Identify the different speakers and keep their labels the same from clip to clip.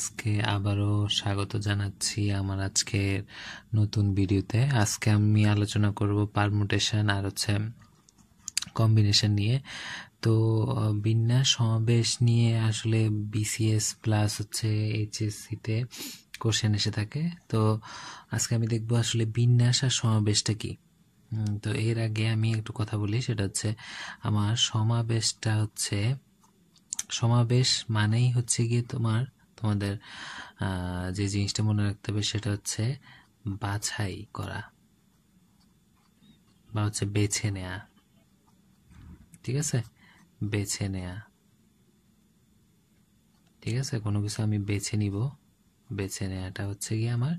Speaker 1: আজকে আবারও স্বাগত জানাচ্ছি আমার আজকের নতুন ভিডিওতে আজকে আমি আলোচনা করব পারমুটেশন আর হচ্ছে কম্বিনেশন নিয়ে তো বিন্যাস সমাবেশ নিয়ে আসলে বিসিএস প্লাস হচ্ছে এইচএসসিতে কোশ্চেন এসে থাকে তো আজকে আমি দেখব আসলে বিন্যাস আর সমাবেশটা কী তো এর আগে আমি একটু কথা বলি সেটা হচ্ছে আমার সমাবেশটা হচ্ছে সমাবেশ মানেই হচ্ছে গিয়ে তোমার তোমাদের যে জিনিসটা মনে রাখতে হবে সেটা হচ্ছে বাছাই করা বা হচ্ছে বেছে নেয়া ঠিক আছে বেছে নেয়া ঠিক আছে কোনো কিছু আমি বেছে নিব বেছে নেওয়াটা হচ্ছে গিয়ে আমার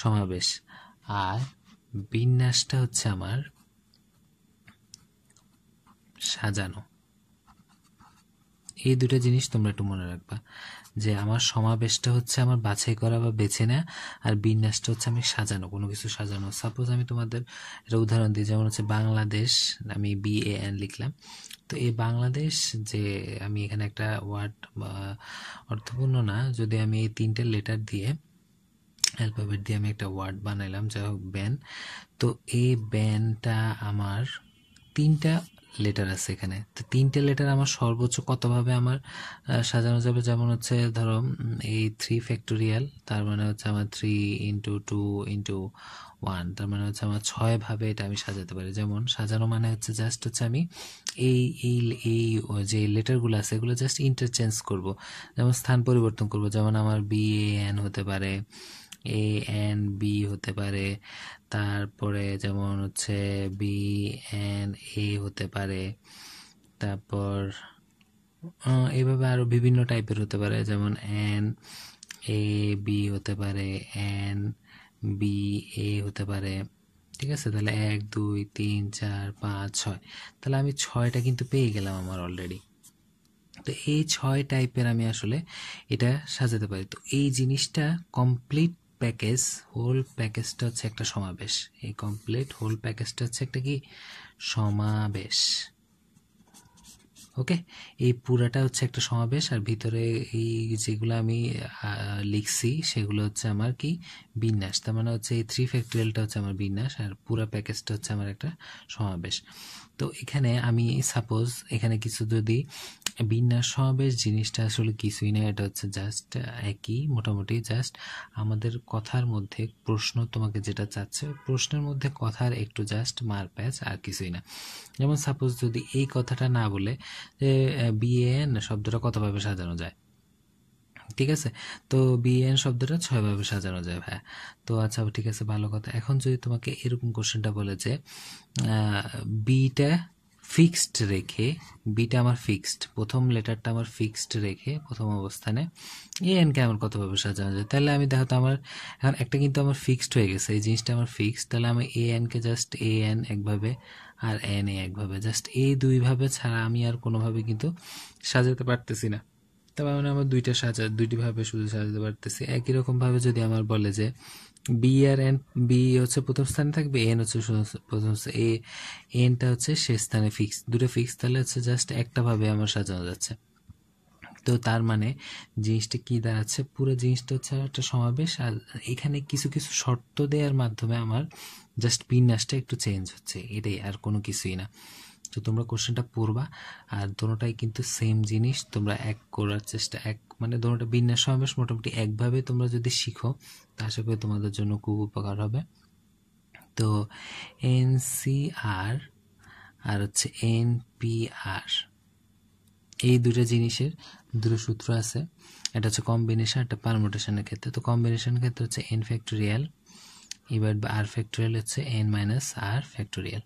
Speaker 1: সমাবেশ আর বিন্যাসটা হচ্ছে আমার সাজানো এই দুটো জিনিস তোমরা একটু মনে রাখবা যে আমার সমাবেশটা হচ্ছে আমার বাছাই করা বা বেছে নেয়া আর বিন্যাসটা হচ্ছে আমি সাজানো কোনো কিছু সাজানো সাপোজ আমি তোমাদের এটা উদাহরণ দিই যেমন হচ্ছে বাংলাদেশ আমি বি এ এন লিখলাম তো এই বাংলাদেশ যে আমি এখানে একটা ওয়ার্ড অর্থপূর্ণ না যদি আমি এই তিনটে লেটার দিয়ে অ্যালফাবেট দিয়ে আমি একটা ওয়ার্ড বানাইলাম যা হোক ব্যান তো এই ব্যানটা আমার তিনটা লেটার আছে এখানে তো তিনটে লেটার আমার সর্বোচ্চ কতভাবে আমার সাজানো যাবে যেমন হচ্ছে ধরো এই থ্রি ফ্যাক্টোরিয়াল তার মানে হচ্ছে আমার three into two into one তার মানে হচ্ছে আমার ছয়ভাবে এটা আমি সাজাতে পারি যেমন সাজানো মানে হচ্ছে জাস্ট হচ্ছে আমি এই এই এই যে লেটারগুলো আছে এগুলো জাস্ট ইন্টারচেঞ্জ করব যেমন স্থান পরিবর্তন করব যেমন আমার বি এ এন হতে পারে এ এন বি হতে পারে তারপরে যেমন হচ্ছে বি এন এ হতে পারে তারপর এইভাবে আরও বিভিন্ন টাইপের হতে পারে যেমন এন এ বি হতে পারে এন বি এ হতে পারে ঠিক আছে তাহলে এক দুই তিন চার পাঁচ ছয় তাহলে আমি ছয়টা কিন্তু পেয়ে গেলাম আমার অলরেডি তো এই ছয় টাইপের আমি আসলে এটা সাজাতে পারি তো এই জিনিসটা কমপ্লিট প্যাকেজ হোল প্যাকেজটা হচ্ছে একটা সমাবেশ এই কমপ্লিট হোল প্যাকেজটা হচ্ছে একটা কি সমাবেশ ওকে এই পুরাটা হচ্ছে একটা সমাবেশ আর ভিতরে এই যেগুলো আমি লিখছি সেগুলো হচ্ছে আমার কি বিন্যাস তার মানে হচ্ছে এই থ্রি ফ্যাক্টরিয়ালটা হচ্ছে আমার বিন্যাস আর পুরা প্যাকেজটা হচ্ছে আমার একটা সমাবেশ তো এখানে আমি সাপোজ এখানে কিছু যদি বিন্যাস সমাবেশ জিনিসটা আসলে কিছুই না এটা হচ্ছে জাস্ট একই মোটামুটি জাস্ট আমাদের কথার মধ্যে প্রশ্ন তোমাকে যেটা চাচ্ছে প্রশ্নের মধ্যে কথার একটু জাস্ট মার প্যাচ আর কিছুই না যেমন সাপোজ যদি এই কথাটা না বলে যে বিএন শব্দটা কতভাবে সাজানো যায় ঠিক আছে তো বিএন শব্দটা ছয়ভাবে সাজানো যায় ভাইয়া তো আচ্ছা ঠিক আছে ভালো কথা এখন যদি তোমাকে এরকম কোশ্চেনটা বলে যে বিটা ফিক্সড রেখে বিটা আমার ফিক্সড প্রথম লেটারটা আমার ফিক্সড রেখে প্রথম অবস্থানে এ আমার কতভাবে সাজানো যায় তাহলে আমি দেখো তো আমার এখন একটা কিন্তু আমার ফিক্সড হয়ে গেছে এই জিনিসটা আমার ফিক্সড তাহলে আমি এ জাস্ট এ এন একভাবে আর এন এ একভাবে জাস্ট এই দুইভাবে ছাড়া আমি আর কোনোভাবে কিন্তু সাজাতে পারতেছি না তার মানে আমার দুইটা সাজা দুইটি ভাবে শুধু সাজাতে পারতেছি একই রকম ভাবে যদি আমার বলে যে বি আর এন বি হচ্ছে প্রথম স্থানে থাকবে এন হচ্ছে প্রথম এ এনটা হচ্ছে শেষ স্থানে ফিক্স দুটো ফিক্স তাহলে হচ্ছে জাস্ট একটা ভাবে আমার সাজানো যাচ্ছে তো তার মানে জিনিসটা কী দাঁড়াচ্ছে পুরো জিনিসটা হচ্ছে একটা সমাবেশ আর এখানে কিছু কিছু শর্ত দেওয়ার মাধ্যমে আমার জাস্ট বিন্যাসটা একটু চেঞ্জ হচ্ছে এটাই আর কোনো কিছুই না তো তোমরা কোশ্চেনটা পড়বা আর দোনোটাই কিন্তু সেম জিনিস তোমরা এক করার চেষ্টা এক মানে দোনোটা বিন্যাস সমাবেশ মোটামুটি একভাবে তোমরা যদি শিখো তা আশা করি তোমাদের জন্য খুব উপকার হবে তো এনসিআর আর হচ্ছে এনপিআর এই দুটো জিনিসের দুটো সূত্র আছে এটা হচ্ছে কম্বিনেশন একটা পারমোটেশনের ক্ষেত্রে তো কম্বিনেশন ক্ষেত্রে হচ্ছে এন ফ্যাক্টোরিয়াল এবার আর ফ্যাক্টোরিয়াল হচ্ছে এন মাইনাস আর ফ্যাক্টোরিয়াল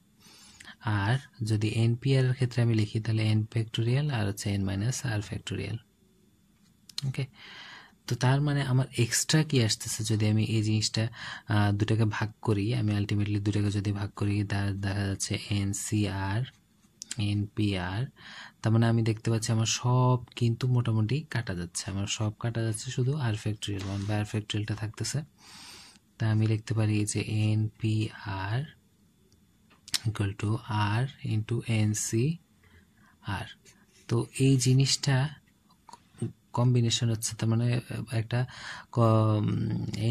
Speaker 1: আর যদি এন পিআর এর ক্ষেত্রে আমি লিখি তাহলে এন ফ্যাক্টোরিয়াল আর হচ্ছে N minus R factorial okay তো তার মানে আমার এক্সট্রা কি আসতেছে যদি আমি এই জিনিসটা দুটাকে ভাগ করি আমি আলটিমেটলি দুটাকে যদি ভাগ করি তার দেখা যাচ্ছে N C R N P R তার মানে আমি দেখতে পাচ্ছি আমার সব কিন্তু মোটামুটি কাটা যাচ্ছে আমার সব কাটা যাচ্ছে শুধু R factorial one by R ফ্যাক্টোরিয়ালটা থাকতেছে তা আমি লিখতে পারি যে N P R equal to R into N C R তো এই জিনিসটা কম্বিনেশন হচ্ছে তার মানে একটা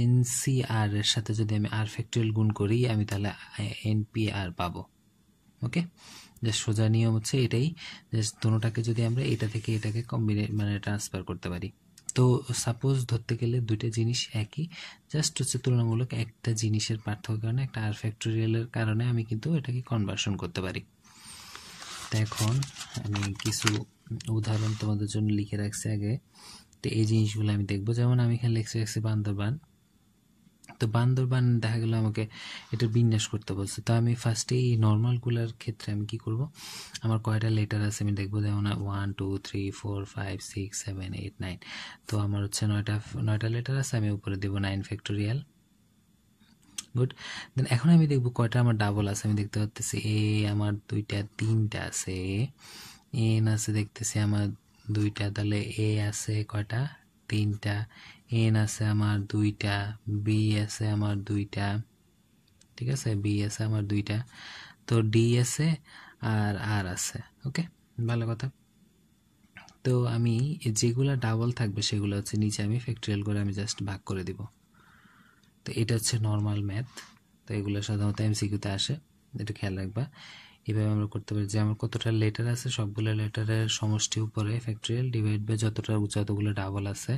Speaker 1: এন সি আর এর সাথে যদি আমি আর ফ্যাক্টরিয়াল গুণ করি আমি তাহলে এন পি আর পাবো ওকে জাস্ট সোজা নিয়ম হচ্ছে এটাই যে দুটাকে যদি আমরা এটা থেকে এটাকে কম্বিনে মানে ট্রান্সফার করতে পারি তো সাপোজ ধরতে গেলে দুইটা জিনিস একই জাস্ট হচ্ছে তুলনামূলক একটা জিনিসের পার্থক্য কারণে একটা আর ফ্যাক্টোরিয়ালের কারণে আমি কিন্তু এটাকে কনভার্সন করতে পারি তো এখন আমি কিছু উদাহরণ তোমাদের জন্য লিখে রাখছি আগে তো এই জিনিসগুলো আমি দেখবো যেমন আমি এখানে লিখছি রাখছি বান্দরবান তো বান্দরবান দেখা গেলো আমাকে এটার বিন্যাস করতে বলছে তো আমি ফার্স্টে এই নর্মালগুলোর ক্ষেত্রে আমি কি করব আমার কয়টা লেটার আছে আমি দেখবো যেমন one two three four five six seven eight nine তো আমার হচ্ছে নয়টা নয়টা লেটার আছে আমি উপরে দেবো নাইন ফ্যাক্টোরিয়াল গুড দেন এখন আমি দেখবো কয়টা আমার ডাবল আছে আমি দেখতে পাচ্ছি এ আমার দুইটা তিনটা আছে এন আছে দেখতেছি আমার দুইটা তাহলে এ আছে কয়টা তিনটা এন আছে আমার দুইটা বি আছে আমার দুইটা ঠিক আছে বি আছে আমার দুইটা তো ডি আছে আর আর আছে ওকে ভালো কথা তো আমি যেগুলো ডাবল থাকবে সেগুলো হচ্ছে নিচে আমি ফ্যাক্টরিয়াল করে আমি জাস্ট ভাগ করে দিব তো এটা হচ্ছে নর্মাল ম্যাথ তো এগুলো সাধারণত এমসিকিউতে আসে এটা খেয়াল রাখবা এভাবে আমরা করতে পারি যে আমার কতটা লেটার আছে সবগুলো লেটারের সমষ্টি উপরে ফ্যাক্টরিয়াল ডিভাইড বাই যতটা যতগুলো ডাবল আছে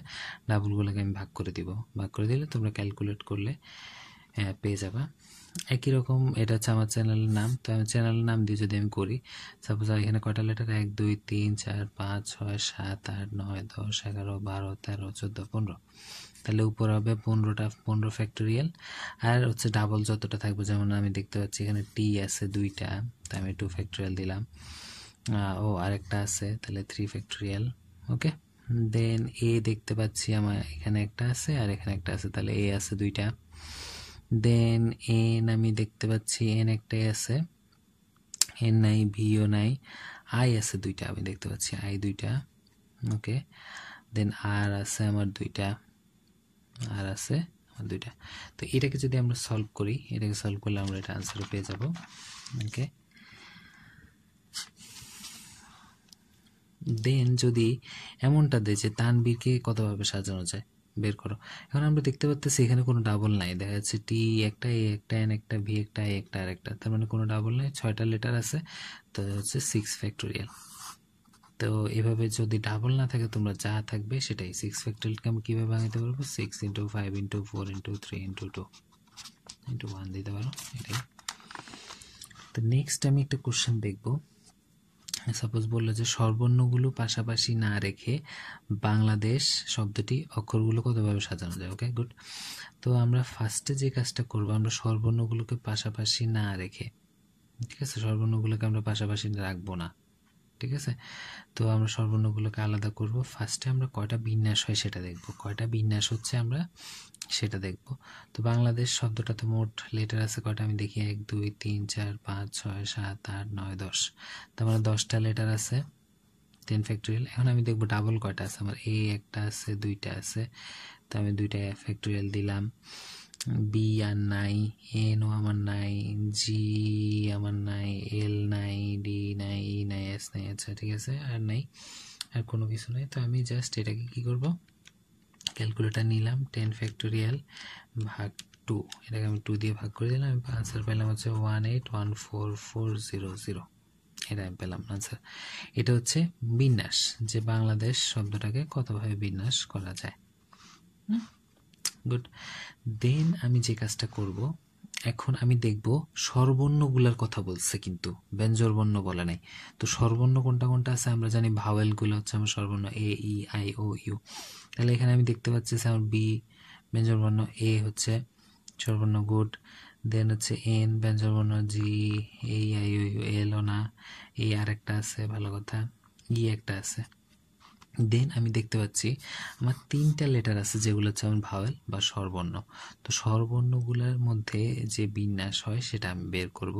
Speaker 1: ডাবলগুলোকে আমি ভাগ করে দিব ভাগ করে দিলে তোমরা ক্যালকুলেট করলে পেয়ে যাবা একই রকম এটা হচ্ছে আমার চ্যানেলের নাম তো আমি চ্যানেলের নাম দিয়ে যদি আমি করি সাপোজ এখানে কটা লেটার এক দুই তিন চার পাঁচ ছয় সাত আট নয় দশ এগারো বারো তেরো চোদ্দো পনেরো তাহলে উপর হবে পনেরোটা পনেরো ফ্যাক্টোরিয়াল আর হচ্ছে ডাবল যতটা থাকবে যেমন আমি দেখতে পাচ্ছি এখানে টি আছে দুইটা তো আমি টু ফ্যাক্টোরিয়াল দিলাম ও আরেকটা আছে তাহলে থ্রি ফ্যাক্টোরিয়াল ওকে দেন এ দেখতে পাচ্ছি আমার এখানে একটা আছে আর এখানে একটা আছে তাহলে এ আছে দুইটা দেন এন আমি দেখতে পাচ্ছি এন একটাই আছে এন নাই ভিও নাই আই আছে দুইটা আমি দেখতে পাচ্ছি আই দুইটা ওকে দেন আর আছে আমার দুইটা আর আছে আমার দুইটা তো এটাকে যদি আমরা সলভ করি এটাকে সলভ করলে আমরা এটা আনসার পেয়ে যাব ওকে দেন যদি এমনটা দেয় যে তানবীরকে কতভাবে সাজানো যায় বের করো এখন আমরা দেখতে পাচ্ছি এখানে কোনো ডাবল নাই দেখা যাচ্ছে টি একটা এ একটা এন একটা ভি একটা এ একটা আর একটা তার মানে কোনো ডাবল নাই ছয়টা লেটার আছে তো হচ্ছে সিক্স ফ্যাক্টোরিয়াল তো এভাবে যদি ডাবল না থাকে তোমরা যা থাকবে সেটাই সিক্স ফ্যাক্টোরিয়ালকে আমি কীভাবে ভাঙাতে পারবো six into five into four into three into two into one দিতে পারো এটাই তো নেক্সট আমি একটা কোশ্চেন দেখবো সাপোজ বললো যে সর্বর্ণগুলো পাশাপাশি না রেখে বাংলাদেশ শব্দটি অক্ষরগুলো কতভাবে সাজানো যায় ওকে গুড তো আমরা ফার্স্টে যে কাজটা করবো আমরা সর্বর্ণগুলোকে পাশাপাশি না রেখে ঠিক আছে সর্বর্ণগুলোকে আমরা পাশাপাশি রাখবো না ঠিক আছে তো আমরা সর্বর্ণগুলোকে আলাদা করব ফার্স্টে আমরা কয়টা বিন্যাস হয় সেটা দেখব কয়টা বিন্যাস হচ্ছে আমরা সেটা দেখব তো বাংলাদেশ শব্দটা তো মোট লেটার আছে কয়টা আমি দেখি এক দুই তিন চার পাঁচ ছয় সাত আট নয় দশ তো আমার দশটা লেটার আছে টেন ফ্যাক্টোরিয়াল এখন আমি দেখব ডাবল কয়টা আছে আমার এ একটা আছে দুইটা আছে তো আমি দুইটা ফ্যাক্টোরিয়াল দিলাম বি আর নাই এনও আমার নাই জি আমার নাই এল নাই ডি নাই ই e নাই এস নাই আচ্ছা ঠিক আছে আর নাই আর কোনো কিছু নাই তো আমি জাস্ট এটাকে কি করব ক্যালকুলেটার নিলাম টেন ফ্যাক্টোরিয়াল ভাগ টু এটাকে আমি টু দিয়ে ভাগ করে দিলাম আমি আনসার পেলাম হচ্ছে one eight one four four zero zero এটা আমি পেলাম আনসার এটা হচ্ছে বিন্যাস যে বাংলাদেশ শব্দটাকে কতভাবে বিন্যাস করা যায় হুম গুড দেন আমি যে কাজটা করব এখন আমি দেখব স্বরবর্ণগুলার কথা বলছে কিন্তু ব্যঞ্জরবর্ণ বলে নাই তো সর্বর্ণ কোনটা কোনটা আছে আমরা জানি ভাওয়েলগুলো হচ্ছে আমার সর্বর্ণ এ ই আই ও ইউ তাহলে এখানে আমি দেখতে পাচ্ছি আমার বি ব্যঞ্জরবর্ণ এ হচ্ছে সর্বর্ণ গুড দেন হচ্ছে এন ব্যঞ্জনবর্ণ জি এ আই ও এল ও না এই আর একটা আছে ভালো কথা ই e একটা আছে দেন আমি দেখতে পাচ্ছি আমার তিনটা লেটার আছে যেগুলো হচ্ছে আমার ভাওয়েল বা স্বরবর্ণ তো স্বরবর্ণগুলোর মধ্যে যে বিন্যাস হয় সেটা আমি বের করব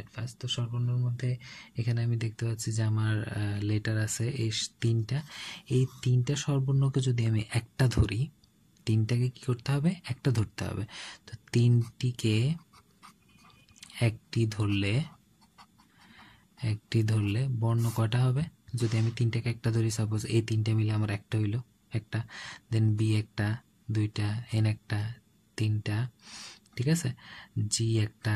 Speaker 1: এট ফার্স্ট তো স্বরবর্ণর মধ্যে এখানে আমি দেখতে পাচ্ছি যে আমার লেটার আছে এই তিনটা এই তিনটা স্বরবর্ণকে যদি আমি একটা ধরি তিনটাকে কি করতে হবে একটা ধরতে হবে তো তিনটিকে একটি ধরলে একটি ধরলে বর্ণ কটা হবে যদি আমি তিনটাকে একটা ধরি সাপোজ এই তিনটা মিলে আমার একটা হইলো একটা দেন বি একটা দুইটা এন একটা তিনটা ঠিক আছে জি একটা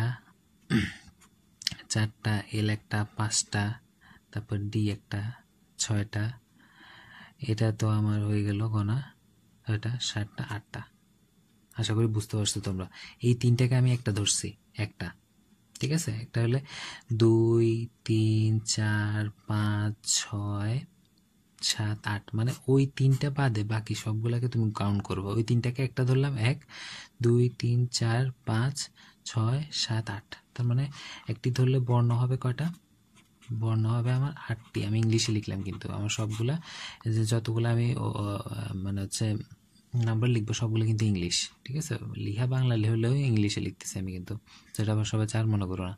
Speaker 1: চারটা এল একটা পাঁচটা তারপর ডি একটা ছয়টা এটা তো আমার হয়ে গেল গনা ছয়টা সাতটা আটটা আশা করি বুঝতে পারছো তোমরা এই তিনটাকে আমি একটা ধরছি একটা ঠিক আছে একটা হলে দুই তিন চার পাঁচ ছয় সাত আট মানে ওই তিনটা বাদে বাকি সবগুলোকে তুমি কাউন্ট করবো ওই তিনটাকে একটা ধরলাম এক দুই তিন চার পাঁচ ছয় সাত আট তার মানে একটি ধরলে বর্ণ হবে কয়টা বর্ণ হবে আমার আটটি আমি ইংলিশে লিখলাম কিন্তু আমার সবগুলা যে যতগুলো আমি মানে হচ্ছে নাম্বার লিখবো সবগুলো কিন্তু ইংলিশ ঠিক আছে লিহা বাংলা হলেও ইংলিশে লিখতেছি আমি কিন্তু যেটা আমার সবাই চার মনে করো না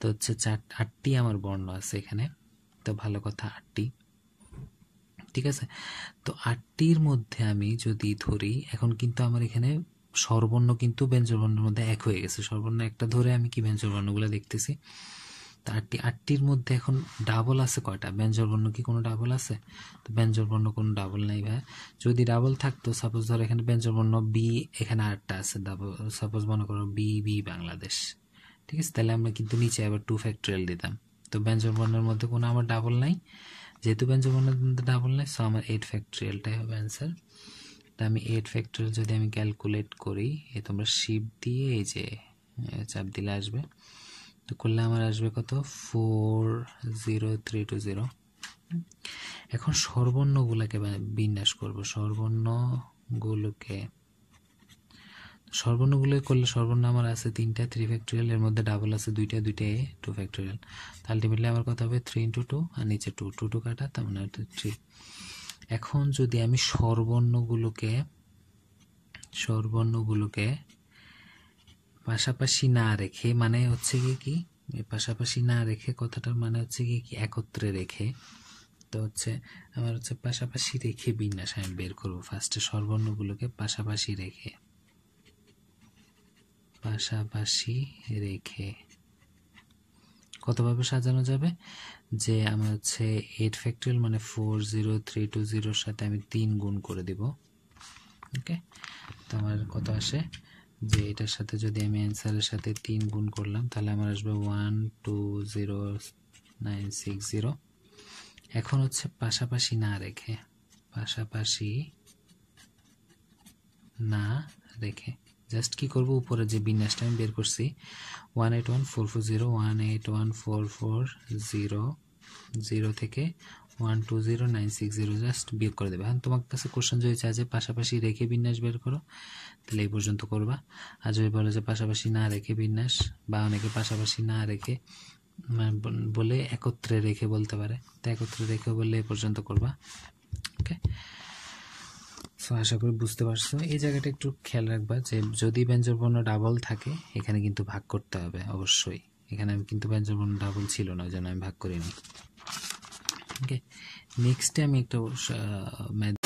Speaker 1: তো হচ্ছে চার আটটি আমার বর্ণ আছে এখানে তো ভালো কথা আটটি ঠিক আছে তো আটটির মধ্যে আমি যদি ধরি এখন কিন্তু আমার এখানে সর্বর্ণ কিন্তু ব্যঞ্জনবর্ণের মধ্যে এক হয়ে গেছে সর্বর্ণ একটা ধরে আমি কি ব্যঞ্জনবর্ণগুলো দেখতেছি তো আটটি আটটির মধ্যে এখন ডাবল আছে কয়টা বর্ণ কি কোনো ডাবল আছে তো বর্ণ কোনো ডাবল নেই ভাই যদি ডাবল থাকতো সাপোজ ধরো এখানে বর্ণ বি এখানে আটটা আছে ডাবল সাপোজ মনে করো বি বি বাংলাদেশ ঠিক আছে তাহলে আমরা কিন্তু নিচে আবার টু ফ্যাক্টরিয়াল দিতাম তো বর্ণের মধ্যে কোনো আমার ডাবল নাই যেহেতু বর্ণের মধ্যে ডাবল নাই সো আমার এইট ফ্যাক্টরিয়ালটাই হবে অ্যান্সার তা আমি এইট ফ্যাক্টরিয়াল যদি আমি ক্যালকুলেট করি এ তোমরা শিপ দিয়ে এই যে চাপ দিলে আসবে তো করলে আমার আসবে কত four zero three two zero এখন সর্বর্ণগুলোকে বিন্যাস করব সর্বর্ণগুলোকে সর্বর্ণগুলো করলে সর্বর্ণ আমার আছে তিনটা থ্রি ফ্যাক্টোরিয়াল এর মধ্যে ডাবল আছে দুইটা দুইটা এ টু ফ্যাক্টোরিয়াল আলটিমেটলি আমার কথা হবে থ্রি ইন্টু টু আর নিচে টু টু টু কাটা তার মানে থ্রি এখন যদি আমি সর্বর্ণগুলোকে সর্বর্ণগুলোকে পাশাপাশি না রেখে মানে হচ্ছে কি কি পাশাপাশি না রেখে কথাটার মানে হচ্ছে কি কি একত্রে রেখে তো হচ্ছে আমার হচ্ছে পাশাপাশি রেখে বিন্যাস আমি বের করবো ফার্স্টে সর্বর্ণগুলোকে পাশাপাশি রেখে পাশাপাশি রেখে কতভাবে সাজানো যাবে যে আমার হচ্ছে এইট ফ্যাক্টরিয়াল মানে ফোর জিরো থ্রি টু জিরোর সাথে আমি তিন গুণ করে দিব ওকে তো আমার কত আসে যে এটার সাথে যদি আমি অ্যান্সারের সাথে তিন গুণ করলাম তাহলে আমার আসবে one two zero nine six zero এখন হচ্ছে পাশাপাশি না রেখে পাশাপাশি না রেখে জাস্ট কি করব উপরে যে বিন্যাসটা আমি বের করছি one eight one four four zero one eight one four four zero zero থেকে one two zero nine six zero just বিয়োগ করে দেবে এখন তোমার কাছে কোশ্চেন যদি চায় যে পাশাপাশি রেখে বিন্যাস বের করো তাহলে এই পর্যন্ত করবা আর যদি বলো যে পাশাপাশি না রেখে বিন্যাস বা অনেকে পাশাপাশি না রেখে বলে একত্রে রেখে বলতে পারে তো একত্রে রেখে বললে এ পর্যন্ত করবা ওকে সো আশা করি বুঝতে পারছো এই জায়গাটা একটু খেয়াল রাখবা যে যদি ব্যঞ্জনবর্ণ ডাবল থাকে এখানে কিন্তু ভাগ করতে হবে অবশ্যই এখানে আমি কিন্তু ব্যঞ্জনবর্ণ ডাবল ছিল না ওই জন্য আমি ভাগ করিনি ओके नेक्स्ट टाइम एक तो मैं